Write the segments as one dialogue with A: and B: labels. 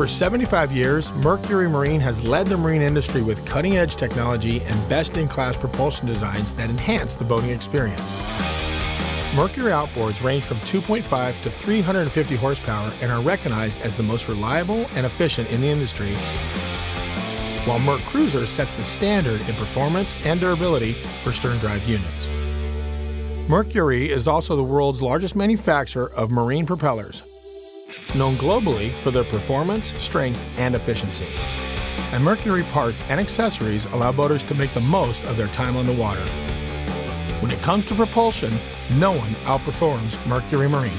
A: For 75 years, Mercury Marine has led the marine industry with cutting edge technology and best in class propulsion designs that enhance the boating experience. Mercury outboards range from 2.5 to 350 horsepower and are recognized as the most reliable and efficient in the industry, while MerCruiser sets the standard in performance and durability for stern drive units. Mercury is also the world's largest manufacturer of marine propellers, known globally for their performance, strength, and efficiency. And Mercury parts and accessories allow boaters to make the most of their time on the water. When it comes to propulsion, no one outperforms Mercury Marine.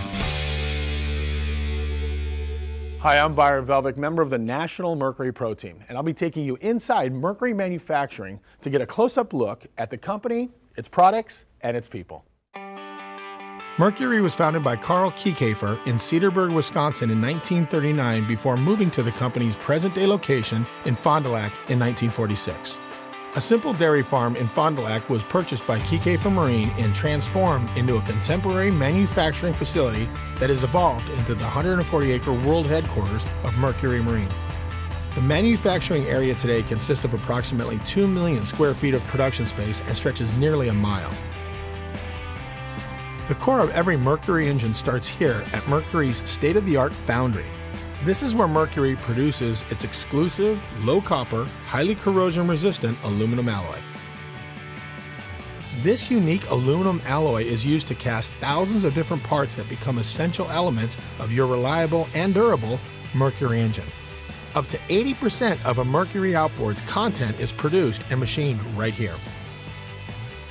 A: Hi, I'm Byron Velvick, member of the National Mercury Pro Team, and I'll be taking you inside Mercury Manufacturing to get a close-up look at the company, its products, and its people. Mercury was founded by Carl Kiekhaefer in Cedarburg, Wisconsin in 1939 before moving to the company's present-day location in Fond du Lac in 1946. A simple dairy farm in Fond du Lac was purchased by Kiekhaefer Marine and transformed into a contemporary manufacturing facility that has evolved into the 140-acre world headquarters of Mercury Marine. The manufacturing area today consists of approximately 2 million square feet of production space and stretches nearly a mile. The core of every Mercury engine starts here at Mercury's state-of-the-art foundry. This is where Mercury produces its exclusive, low copper, highly corrosion resistant aluminum alloy. This unique aluminum alloy is used to cast thousands of different parts that become essential elements of your reliable and durable Mercury engine. Up to 80% of a Mercury outboard's content is produced and machined right here.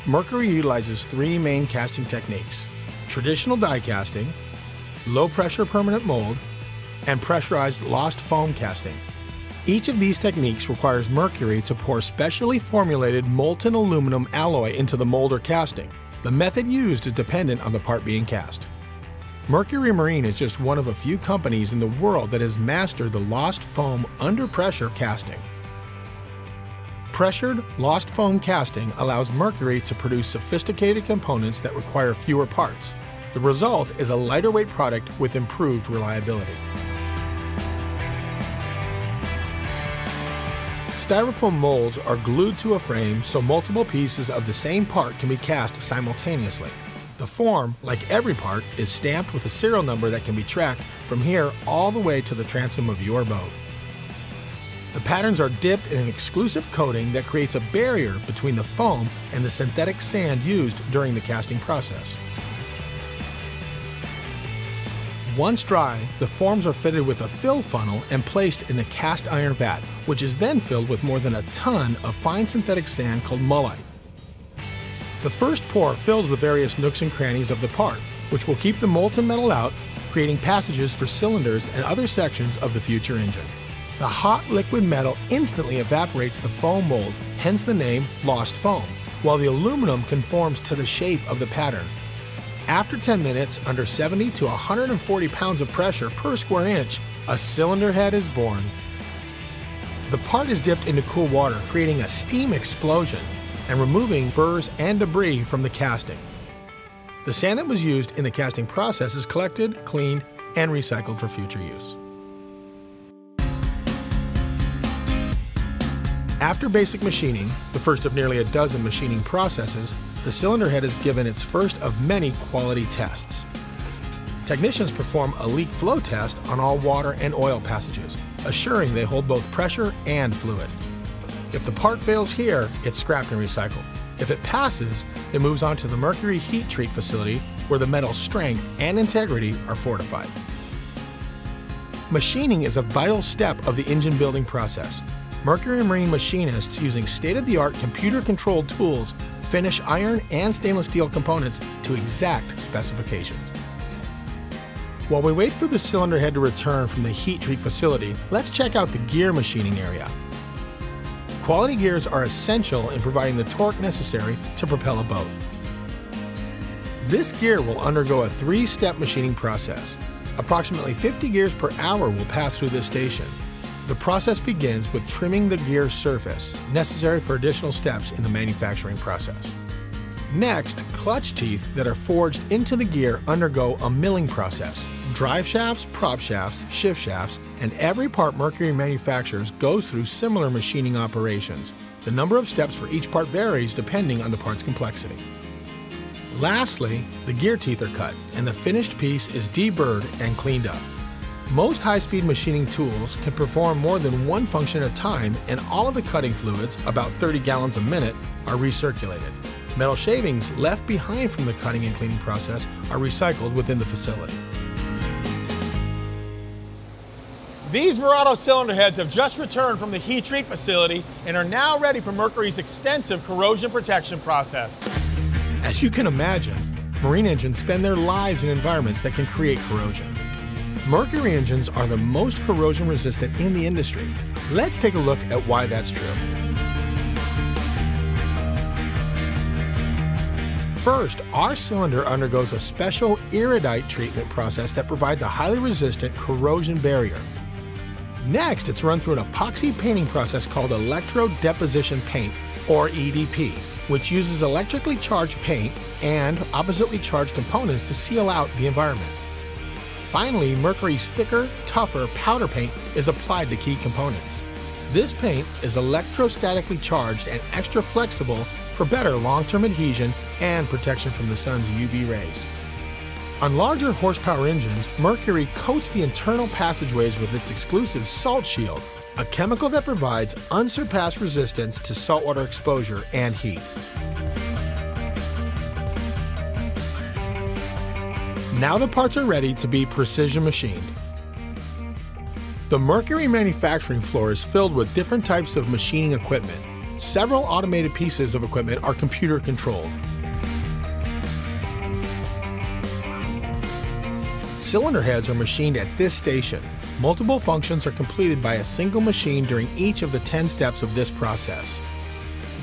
A: Mercury utilizes three main casting techniques traditional die casting, low pressure permanent mold, and pressurized lost foam casting. Each of these techniques requires Mercury to pour specially formulated molten aluminum alloy into the mold or casting. The method used is dependent on the part being cast. Mercury Marine is just one of a few companies in the world that has mastered the lost foam under pressure casting. Pressured, lost foam casting allows Mercury to produce sophisticated components that require fewer parts. The result is a lighter weight product with improved reliability. Styrofoam molds are glued to a frame so multiple pieces of the same part can be cast simultaneously. The form, like every part, is stamped with a serial number that can be tracked from here all the way to the transom of your boat. The patterns are dipped in an exclusive coating that creates a barrier between the foam and the synthetic sand used during the casting process. Once dry, the forms are fitted with a fill funnel and placed in a cast iron vat, which is then filled with more than a ton of fine synthetic sand called mullite. The first pour fills the various nooks and crannies of the part, which will keep the molten metal out, creating passages for cylinders and other sections of the future engine. The hot liquid metal instantly evaporates the foam mold, hence the name lost foam, while the aluminum conforms to the shape of the pattern. After 10 minutes, under 70 to 140 pounds of pressure per square inch, a cylinder head is born. The part is dipped into cool water, creating a steam explosion and removing burrs and debris from the casting. The sand that was used in the casting process is collected, cleaned, and recycled for future use. After basic machining, the first of nearly a dozen machining processes, the cylinder head is given its first of many quality tests. Technicians perform a leak flow test on all water and oil passages, assuring they hold both pressure and fluid. If the part fails here, it's scrapped and recycled. If it passes, it moves on to the mercury heat treat facility where the metal's strength and integrity are fortified. Machining is a vital step of the engine building process, Mercury Marine machinists using state-of-the-art computer-controlled tools finish iron and stainless steel components to exact specifications. While we wait for the cylinder head to return from the heat treat facility, let's check out the gear machining area. Quality gears are essential in providing the torque necessary to propel a boat. This gear will undergo a three-step machining process. Approximately 50 gears per hour will pass through this station, the process begins with trimming the gear surface, necessary for additional steps in the manufacturing process. Next, clutch teeth that are forged into the gear undergo a milling process. Drive shafts, prop shafts, shift shafts, and every part Mercury manufactures goes through similar machining operations. The number of steps for each part varies depending on the part's complexity. Lastly, the gear teeth are cut, and the finished piece is deburred and cleaned up. Most high-speed machining tools can perform more than one function at a time, and all of the cutting fluids, about 30 gallons a minute, are recirculated. Metal shavings left behind from the cutting and cleaning process are recycled within the facility.
B: These Verado cylinder heads have just returned from the heat treat facility and are now ready for Mercury's extensive corrosion protection process.
A: As you can imagine, marine engines spend their lives in environments that can create corrosion. Mercury engines are the most corrosion resistant in the industry. Let's take a look at why that's true. First, our cylinder undergoes a special iridite treatment process that provides a highly resistant corrosion barrier. Next, it's run through an epoxy painting process called electrode deposition paint, or EDP, which uses electrically charged paint and oppositely charged components to seal out the environment. Finally, Mercury's thicker, tougher powder paint is applied to key components. This paint is electrostatically charged and extra flexible for better long-term adhesion and protection from the sun's UV rays. On larger horsepower engines, Mercury coats the internal passageways with its exclusive Salt Shield, a chemical that provides unsurpassed resistance to saltwater exposure and heat. Now the parts are ready to be precision machined. The Mercury manufacturing floor is filled with different types of machining equipment, Several automated pieces of equipment are computer controlled. Cylinder heads are machined at this station. Multiple functions are completed by a single machine during each of the 10 steps of this process.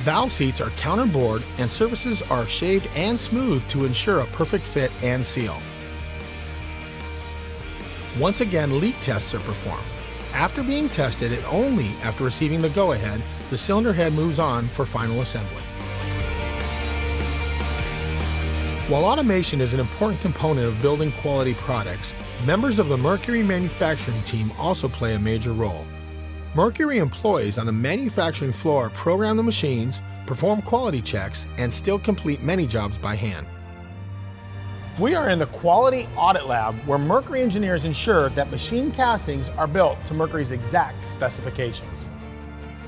A: Valve seats are counterbored and surfaces are shaved and smoothed to ensure a perfect fit and seal. Once again, leak tests are performed. After being tested and only after receiving the go-ahead, the cylinder head moves on for final assembly. While automation is an important component of building quality products, members of the Mercury manufacturing team also play a major role. Mercury employees on the manufacturing floor program the machines, perform quality checks, and still complete many jobs by hand.
B: We are in the Quality Audit Lab where Mercury engineers ensure that machine castings are built to Mercury's exact specifications.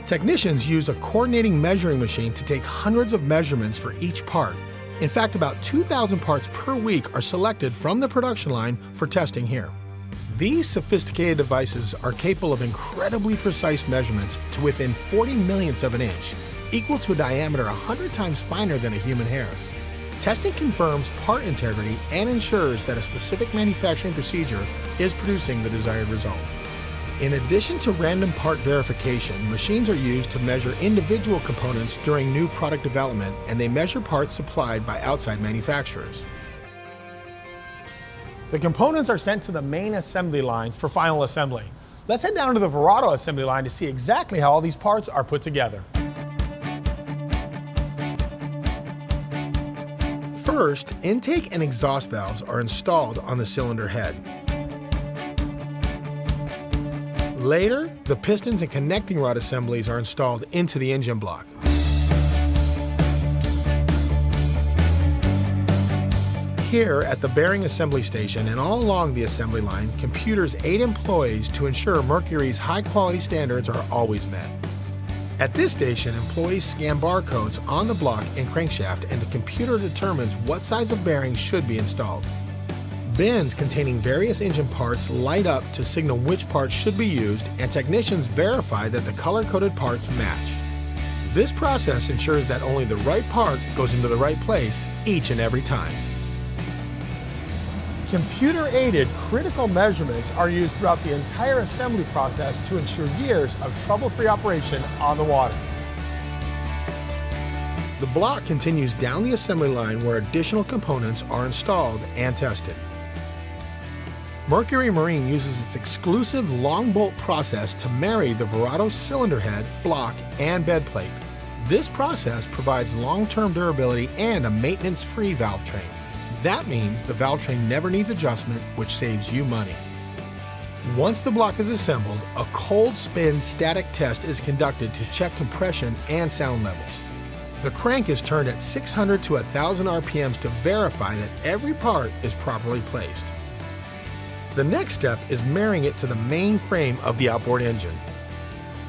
A: Technicians use a coordinating measuring machine to take hundreds of measurements for each part. In fact, about 2,000 parts per week are selected from the production line for testing here. These sophisticated devices are capable of incredibly precise measurements to within 40 millionths of an inch, equal to a diameter 100 times finer than a human hair. Testing confirms part integrity and ensures that a specific manufacturing procedure is producing the desired result. In addition to random part verification, machines are used to measure individual components during new product development and they measure parts supplied by outside manufacturers.
B: The components are sent to the main assembly lines for final assembly. Let's head down to the Verado assembly line to see exactly how all these parts are put together.
A: First, intake and exhaust valves are installed on the cylinder head. Later, the pistons and connecting rod assemblies are installed into the engine block. Here at the bearing assembly station and all along the assembly line, computers aid employees to ensure Mercury's high quality standards are always met. At this station, employees scan barcodes on the block and crankshaft and the computer determines what size of bearing should be installed. Bins containing various engine parts light up to signal which parts should be used and technicians verify that the color-coded parts match. This process ensures that only the right part goes into the right place each and every time.
B: Computer-aided critical measurements are used throughout the entire assembly process to ensure years of trouble-free operation on the water.
A: The block continues down the assembly line where additional components are installed and tested. Mercury Marine uses its exclusive long bolt process to marry the Verado cylinder head, block, and bed plate. This process provides long-term durability and a maintenance-free valve train. That means the valve train never needs adjustment, which saves you money. Once the block is assembled, a cold spin static test is conducted to check compression and sound levels. The crank is turned at 600 to 1000 RPMs to verify that every part is properly placed. The next step is marrying it to the main frame of the outboard engine.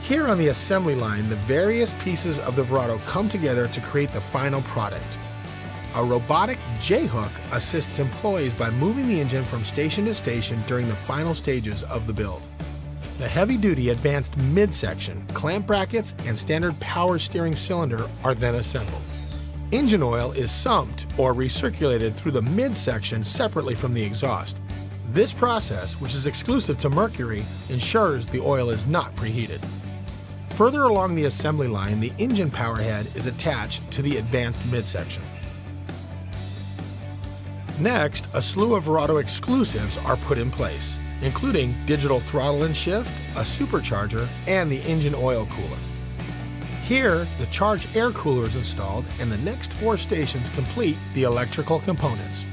A: Here on the assembly line, the various pieces of the Verado come together to create the final product. A robotic J-hook assists employees by moving the engine from station to station during the final stages of the build. The heavy-duty advanced midsection, clamp brackets, and standard power steering cylinder are then assembled. Engine oil is sumped or recirculated through the midsection separately from the exhaust. This process, which is exclusive to Mercury, ensures the oil is not preheated. Further along the assembly line, the engine power head is attached to the advanced midsection. Next, a slew of Verado exclusives are put in place, including digital throttle and shift, a supercharger, and the engine oil cooler. Here, the charge air cooler is installed and the next four stations complete the electrical components.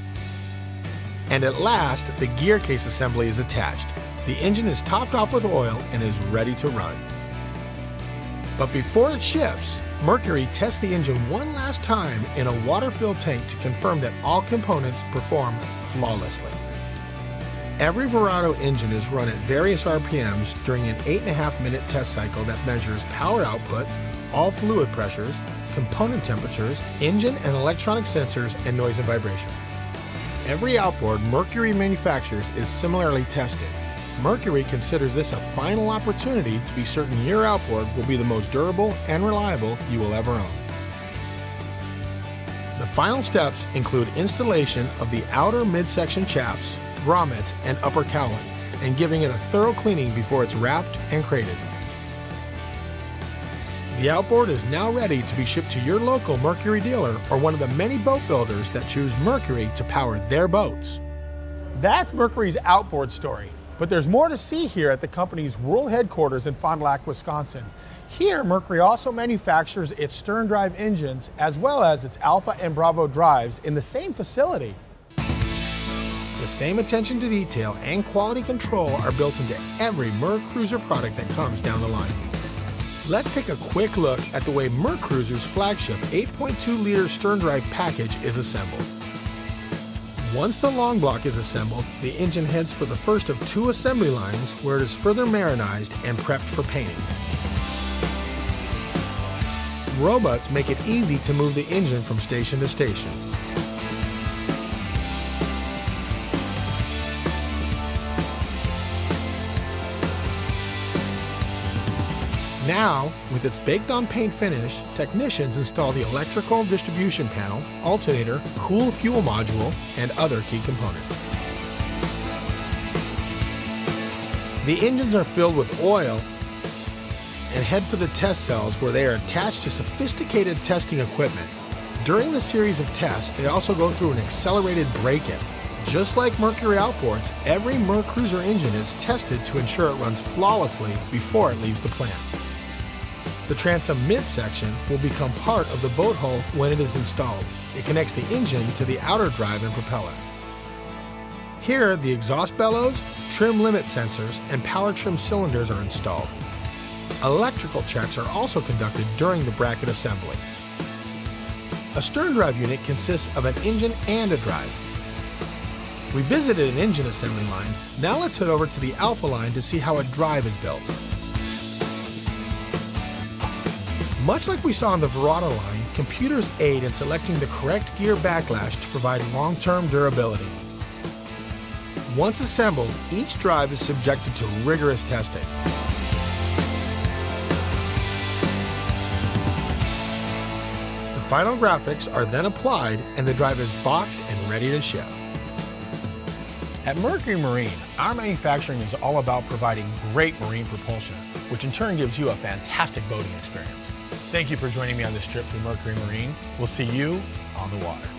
A: And at last, the gear case assembly is attached. The engine is topped off with oil and is ready to run. But before it ships, Mercury tests the engine one last time in a water-filled tank to confirm that all components perform flawlessly. Every Verado engine is run at various RPMs during an 8.5 minute test cycle that measures power output, all fluid pressures, component temperatures, engine and electronic sensors, and noise and vibration. Every outboard Mercury manufactures is similarly tested, Mercury considers this a final opportunity to be certain your outboard will be the most durable and reliable you will ever own. The final steps include installation of the outer midsection chaps, grommets, and upper cowling, and giving it a thorough cleaning before it's wrapped and crated. The outboard is now ready to be shipped to your local Mercury dealer or one of the many boat builders that choose Mercury to power their boats.
B: That's Mercury's outboard story. But there's more to see here at the company's world headquarters in Fond du Lac, Wisconsin. Here, Mercury also manufactures its stern drive engines as well as its Alpha and Bravo drives in the same facility.
A: The same attention to detail and quality control are built into every MerCruiser product that comes down the line. Let's take a quick look at the way MerCruiser's flagship 8.2 liter stern drive package is assembled. Once the long block is assembled, the engine heads for the first of two assembly lines where it is further marinized and prepped for painting. Robots make it easy to move the engine from station to station. Now, with its baked on paint finish, technicians install the electrical distribution panel, alternator, cool fuel module, and other key components. The engines are filled with oil and head for the test cells where they are attached to sophisticated testing equipment. During the series of tests, they also go through an accelerated break-in. Just like Mercury outboards, every MerCruiser engine is tested to ensure it runs flawlessly before it leaves the plant. The transom midsection will become part of the boat hull when it is installed. It connects the engine to the outer drive and propeller. Here, the exhaust bellows, trim limit sensors, and power trim cylinders are installed. Electrical checks are also conducted during the bracket assembly. A stern drive unit consists of an engine and a drive. We visited an engine assembly line, now let's head over to the Alpha line to see how a drive is built. Much like we saw on the Verado line, computers aid in selecting the correct gear backlash to provide long-term durability. Once assembled, each drive is subjected to rigorous testing. The final graphics are then applied and the drive is boxed and ready to ship.
B: At Mercury Marine, our manufacturing is all about providing great marine propulsion, which in turn gives you a fantastic boating experience. Thank you for joining me on this trip through Mercury Marine. We'll see you on the water.